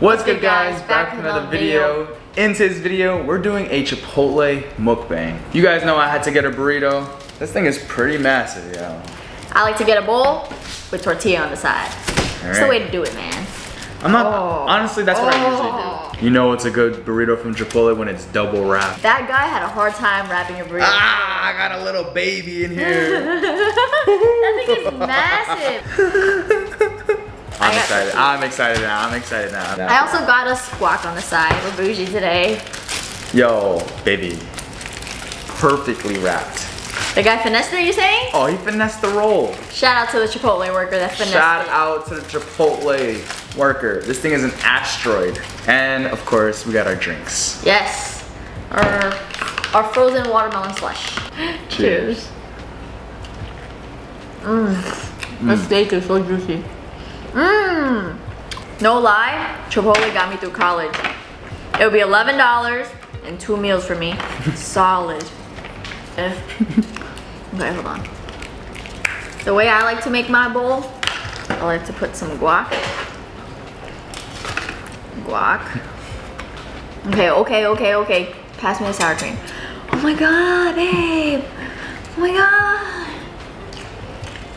What's good guys? Back with another video. In today's video, we're doing a Chipotle mukbang. You guys know I had to get a burrito. This thing is pretty massive, yo. I like to get a bowl with tortilla on the side. That's the way to do it, man. I'm not, Oh. honestly, that's what I Oh. usually do. You know it's a good burrito from Chipotle when it's double wrapped. That guy had a hard time wrapping a burrito. Ah, I got a little baby in here. that thing is massive. I I'm excited. I'm excited now. I'm excited now. I also got a squawk on the side. We're bougie today. Yo, baby. Perfectly wrapped. The guy finessed it, you saying? Oh, he finessed the roll. Shout out to the Chipotle worker that finessed Shout it. out to the Chipotle worker. This thing is an asteroid. And of course, we got our drinks. Yes. Our, our frozen watermelon slush. Cheers. Mmm. Mm. The steak is so juicy. Mmm. No lie, Chipotle got me through college. It would be $11 and two meals for me. Solid. Eh. Okay, hold on. The way I like to make my bowl, I like to put some guac. Guac. Okay, okay, okay, okay. Pass me the sour cream. Oh my god, babe. Oh my god.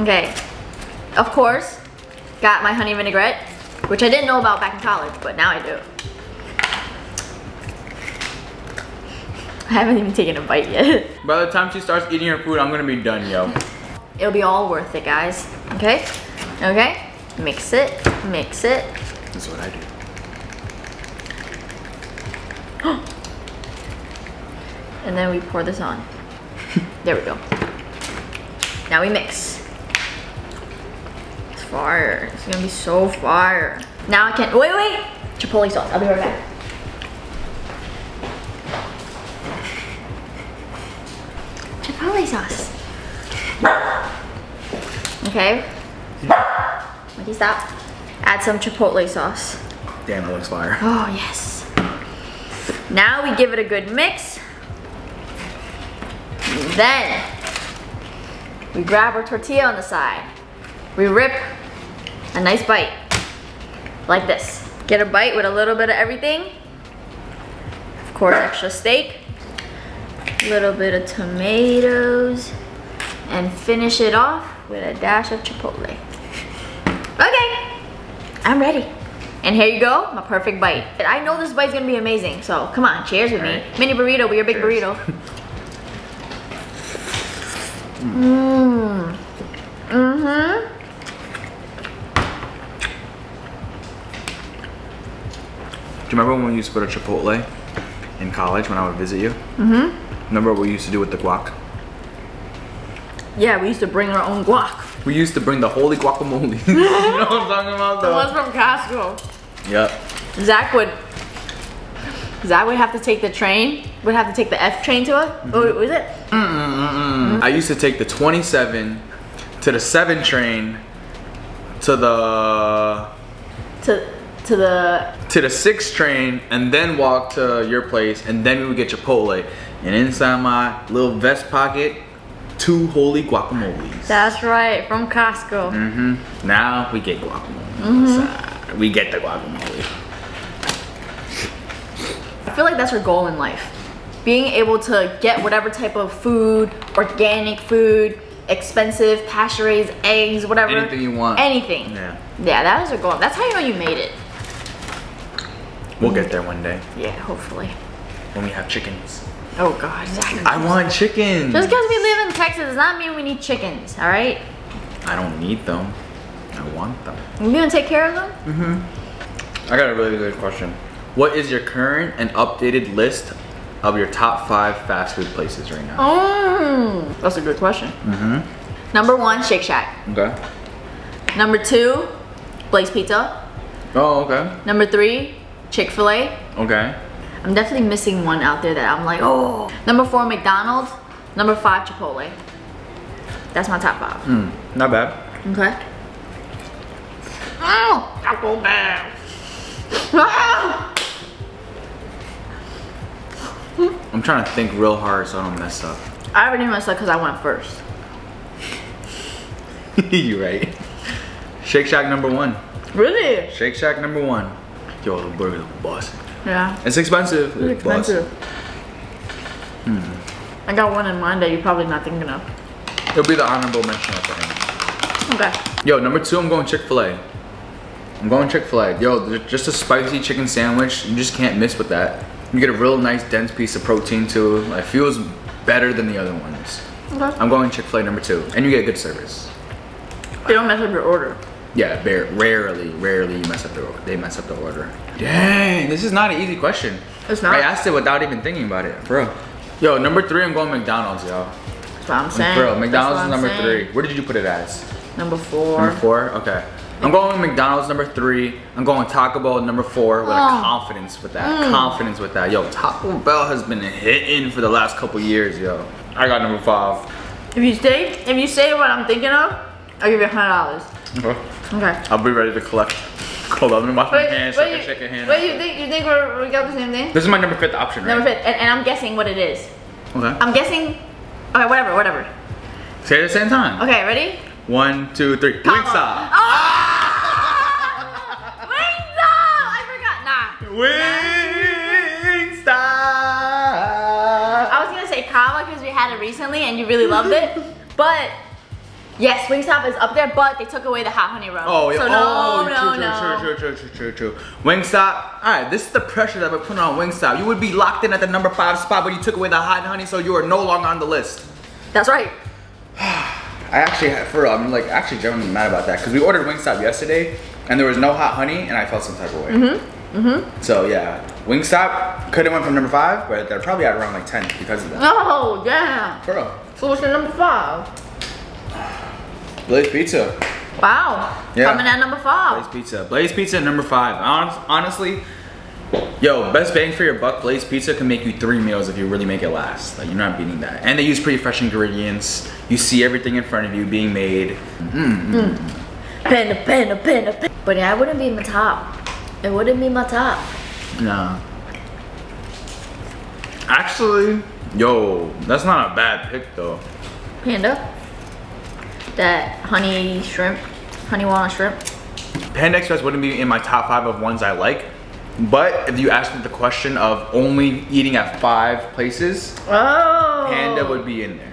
Okay. Of course, got my honey vinaigrette, which I didn't know about back in college, but now I do. I haven't even taken a bite yet. By the time she starts eating her food, I'm gonna be done, yo. It'll be all worth it, guys. Okay? Okay? Mix it, mix it. That's what I do. And then we pour this on. there we go. Now we mix. Fire. It's gonna be so fire. Now I can't. wait, wait. Chipotle sauce, I'll be right back. Chipotle sauce. Okay. Mikey, stop. Add some chipotle sauce. Damn, it looks fire. Oh, yes. Now we give it a good mix. Then we grab our tortilla on the side. We rip a nice bite like this. Get a bite with a little bit of everything. Of course, extra steak. A little bit of tomatoes. And finish it off with a dash of chipotle. Okay, I'm ready. And here you go, my perfect bite. I know this bite's gonna be amazing, so come on, cheers with me. Mini burrito, be your big Cheers. burrito. Mmm. Mm-hmm. Do you remember when we used to go to Chipotle in college when I would visit you? Mm-hmm. Remember what we used to do with the guac? Yeah, we used to bring our own guac. We used to bring the holy guacamole. you know what I'm talking about The ones from Costco. Yep. Zach would, Zach would have to take the train, would have to take the F train to it. What was it? I used to take the 27 to the 7 train to the To, to the, to the 6 train and then walk to your place and then we would get Chipotle. And inside my little vest pocket, two holy guacamoles. that's right, from Costco. Mm-hmm. Now we get guacamole. on the side. We get the guacamole. I feel like that's our goal in life. Being able to get whatever type of food, organic food, expensive, pasture raised eggs, whatever. Anything you want. Anything. Yeah. Yeah, that is our goal. That's how you know you made it. We'll get there one day Yeah, hopefully. when we have chickens. Oh God, I want chickens. Just because we live in Texas does not mean we need chickens, all right? I don't need them. I want them. You gonna take care of them? Mm-hmm. I got a really good question. What is your current and updated list of your top five fast food places right now? Mm, that's a good question. Mm-hmm. Number one, Shake Shack. Okay. Number two, Blaze Pizza. Oh, okay. Number three, Chick Fil A. Okay. I'm definitely missing one out there that I'm like, oh. Number four, McDonald's. Number five, Chipotle. That's my top five. Hmm. Not bad. Okay. Oh, Taco Bell. I'm trying to think real hard so I don't mess up. I already messed up because I went first. You're right. Shake Shack number one. Really? Shake Shack number one. Yo, the burger's a bust. Yeah. It's expensive. It's expensive. Hmm. I got one in mind that you're probably not thinking of. It'll be the honorable mention at the end. Okay. Yo, number two, I'm going Chick-fil-A. I'm going Chick-fil-A. Yo, just a spicy chicken sandwich. You just can't miss with that. You get a real nice dense piece of protein too. It feels better than the other ones. Okay. I'm going Chick-fil-A number two. And you get good service. They don't mess up your order. Yeah, bar- rarely, rarely you mess up the order they mess up the order. Dang, this is not an easy question. It's not. I asked it without even thinking about it, bro. Yo, number three, I'm going McDonald's, yo. That's what I'm saying. Bro, McDonald's what is I'm number saying. three. Where did you put it as? Number four. Number four? Okay. I'm going with McDonald's number three. I'm going Taco Bell number four with a Oh. confidence with that. Mm. Confidence with that. Yo, Taco Bell has been hitting for the last couple years, yo. I got number five. If you say if you say what I'm thinking of, I'll give you a hundred dollars. Okay. Okay. I'll be ready to collect. Hold on, let me wash my Wait, hands. wait, Shake, you, shake a hand. wait, you think you think we're, we got the same thing? This is my number fifth option, right? Number fifth, and, and I'm guessing what it is. Okay. I'm guessing. Okay, whatever, whatever. Say it at the same time. Okay, ready? One, two, three. Taco. Wingstop. Ah! Wingstop! I forgot. Nah. Wingstop. I was gonna say Cava because we had it recently and you really loved it, but yes, Wingstop is up there, but they took away the hot honey rub. Oh, yeah. So no, oh, no, true, no. true, true, true, true, true, true. Wingstop. All right, this is the pressure that we're putting on Wingstop. You would be locked in at the number five spot, but you took away the hot honey, so you are no longer on the list. That's right. I actually, had, for real, I'm like actually genuinely mad about that because we ordered Wingstop yesterday, and there was no hot honey, and I felt some type of way. Mm-hmm. Mm-hmm. So yeah, Wingstop could have went from number five, but they're probably at around like ten because of that. Oh, yeah. For real. Solution number five. Blaze Pizza. Wow. Yeah. Coming at number five. Blaze. Pizza. Blaze Pizza number five. Honestly, yo, best bang for your buck. Blaze Pizza can make you three meals if you really make it last. Like you're not beating that. And they use pretty fresh ingredients. You see everything in front of you being made. Mm-hmm. Hmm. Pen, panda, panda, panda. But yeah, it wouldn't be my top. It wouldn't be my top. Nah. Actually, yo, that's not a bad pick though. Panda. That honey shrimp, honey walnut shrimp. Panda Express wouldn't be in my top five of ones I like. But if you ask me the question of only eating at five places, Oh. Panda would be in there.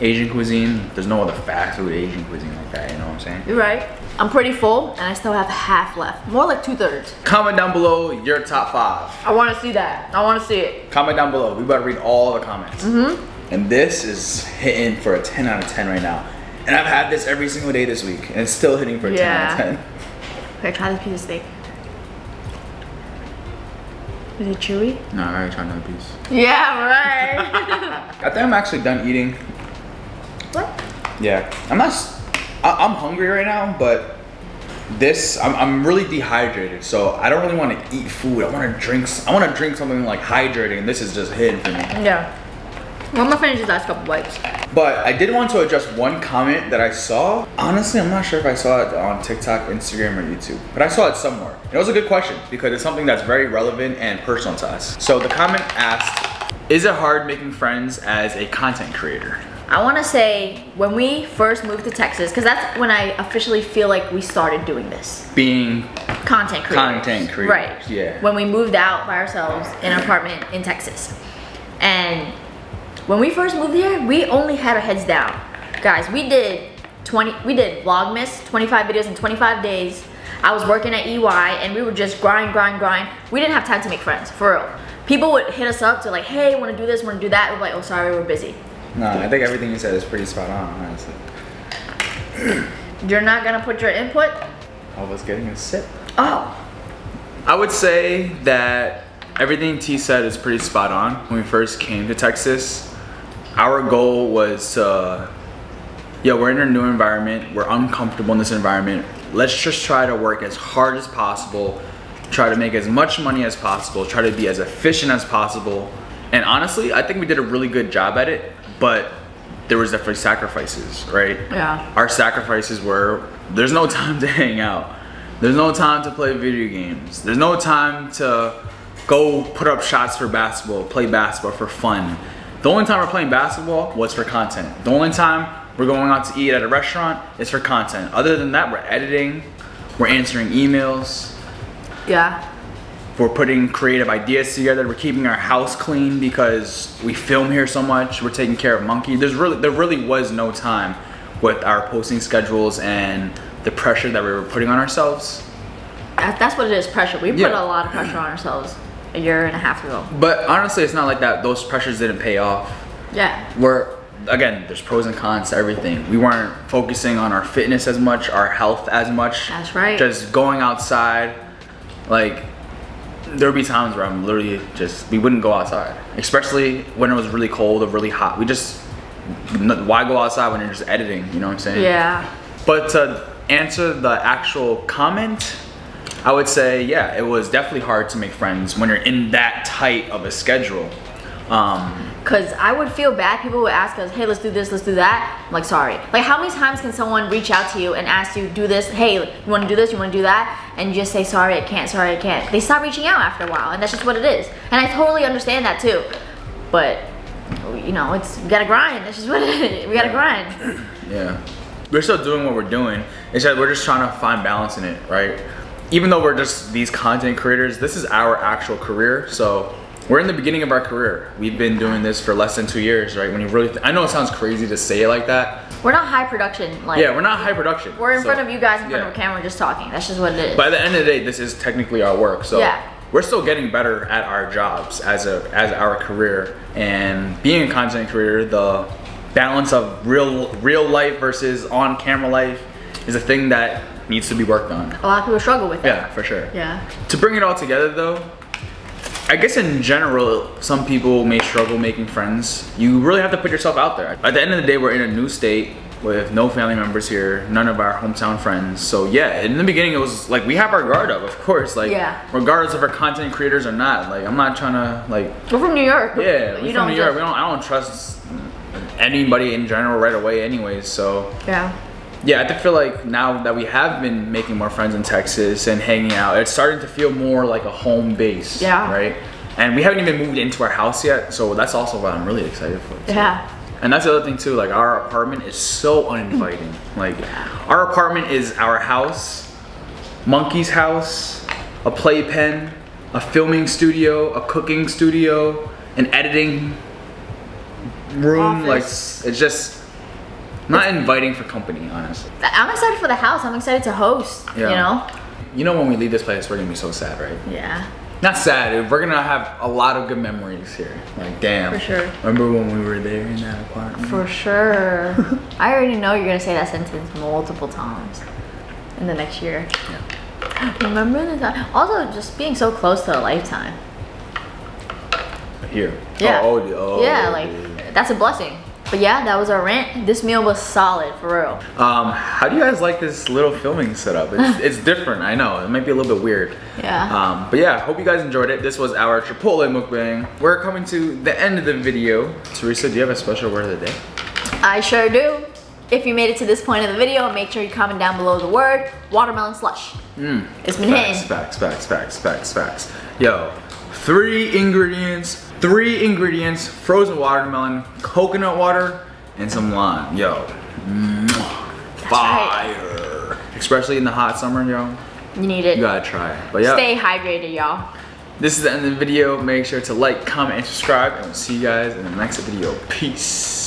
Asian cuisine, there's no other fast food Asian cuisine like that, you know what I'm saying? You're right. I'm pretty full and I still have half left. More like two thirds. Comment down below your top five. I want to see that. I want to see it. Comment down below. We about to read all the comments. Mhm. And this is hitting for a 10 out of 10 right now. And I've had this every single day this week, and it's still hitting for a 10 out of Yeah. 10. Okay, try this piece of steak. Is it chewy? No, I already tried another piece. Yeah, right. I think I'm actually done eating. what? Yeah, I'm not. I, am hungry right now, but this I'm, I'm really dehydrated, so I don't really want to eat food. I want to drink. I want to drink something like hydrating. and This is just hidden for me. Yeah. Well, I'm gonna finish these last couple bites. But I did want to address one comment that I saw. Honestly, I'm not sure if I saw it on TikTok, Instagram, or YouTube, but I saw it somewhere. It was a good question because it's something that's very relevant and personal to us. So the comment asked, "Is it hard making friends as a content creator?" I want to say when we first moved to Texas, because that's when I officially feel like we started doing this. Being Content creators. Content creators, Right. yeah. When we moved out by ourselves in an apartment in Texas. And when we first moved here, we only had our heads down. Guys, we did 20, we did Vlogmas, 25 videos in 25 days. I was working at EY and we were just grind, grind, grind. We didn't have time to make friends, for real. People would hit us up to like, hey, wanna do this, wanna do that. We're like, oh, sorry, we're busy. No, I think everything you said is pretty spot on, honestly. You're not gonna put your input? I was getting a sip. Oh, I would say that everything Tee said is pretty spot on. When we first came to Texas, our goal was to, yeah, we're in a new environment. We're uncomfortable in this environment. Let's just try to work as hard as possible, try to make as much money as possible, try to be as efficient as possible. And honestly, I think we did a really good job at it, but there was definitely sacrifices, right? Yeah. Our sacrifices were there's no time to hang out. There's no time to play video games. There's no time to go put up shots for basketball, play basketball for fun. The only time we're playing basketball was for content. The only time we're going out to eat at a restaurant is for content. Other than that, we're editing, we're answering emails. Yeah. We're putting creative ideas together. We're keeping our house clean because we film here so much. We're taking care of Monkey. There's really there really was no time with our posting schedules and the pressure that we were putting on ourselves. That's what it is, pressure. We put a lot of pressure on ourselves a year and a half ago. But honestly, it's not like that. Those pressures didn't pay off. Yeah. We're again, there's pros and cons to everything. We weren't focusing on our fitness as much, our health as much. That's right. Just going outside, like there would be times where I'm literally just we wouldn't go outside, especially when it was really cold or really hot. We just why go outside when you're just editing? You know what I'm saying? Yeah. But to answer the actual comment, I would say, yeah, it was definitely hard to make friends when you're in that tight of a schedule. Um, Cause I would feel bad. People would ask us, "Hey, let's do this, let's do that." I'm like, sorry. Like, how many times can someone reach out to you and ask you, "Do this"? Hey, you want to do this? You want to do that? And you just say, "Sorry, I can't. Sorry, I can't." They stop reaching out after a while, and that's just what it is. And I totally understand that too. But you know, it's we gotta grind. That's just what it is. We gotta grind. yeah. We're still doing what we're doing. It's just we're just trying to find balance in it, right? Even though we're just these content creators, this is our actual career. So we're in the beginning of our career. We've been doing this for less than two years, right? When you really, I know it sounds crazy to say it like that. We're not high production. Like, Yeah, we're not high production. We're in So- front of you guys in front yeah. of a camera, just talking. That's just what it is. By the end of the day, this is technically our work. So Yeah. we're still getting better at our jobs as a as our career and being a content creator. The balance of real real life versus on camera life is a thing that needs to be worked on. a lot of people struggle with it. Yeah, for sure. Yeah. To bring it all together though, I guess in general, some people may struggle making friends. You really have to put yourself out there. At the end of the day, we're in a new state with no family members here, none of our hometown friends. So yeah, in the beginning it was like we have our guard up, of course. Like Yeah. regardless if we're content creators or not. Like I'm not trying to like We're from New York. yeah, we're don't from New York. just- We don't I don't trust anybody in general right away anyways. So Yeah. Yeah, I feel like now that we have been making more friends in Texas and hanging out, it's starting to feel more like a home base. Yeah. Right? And we haven't even moved into our house yet, so that's also what I'm really excited for. Yeah. And that's the other thing too, like our apartment is so uninviting. like our apartment is our house, Monkey's house, a playpen, a filming studio, a cooking studio, an editing room. Like it's just not inviting for company, honestly. I'm excited for the house. I'm excited to host. Yeah. You know? You know when we leave this place, we're gonna be so sad, right? Yeah. Not sad. We're gonna have a lot of good memories here. Like damn. For sure. Remember when we were there in that apartment? For sure. I already know you're gonna say that sentence multiple times in the next year. Remember the time? Also, just being so close to a lifetime. Here. Yeah. Oh, oh, oh, yeah, like that's a blessing. But yeah, that was our rant. This meal was solid for real. Um, how do you guys like this little filming setup? It's, it's different, I know. It might be a little bit weird. Yeah. Um, but yeah, hope you guys enjoyed it. This was our Chipotle mukbang. We're coming to the end of the video. Teresa, do you have a special word of the day? I sure do. If you made it to this point of the video, make sure you comment down below the word watermelon slush. Mm. It's been Facts, hitting. facts, facts, facts, facts, facts. Yo, three ingredients, three ingredients, frozen watermelon, coconut water, and some lime. Yo, fire. Especially in the hot summer, yo, You need it. you gotta try it. But yeah, Stay hydrated, y'all. this is the end of the video. Make sure to like, comment, and subscribe, and we'll see you guys in the next video. Peace.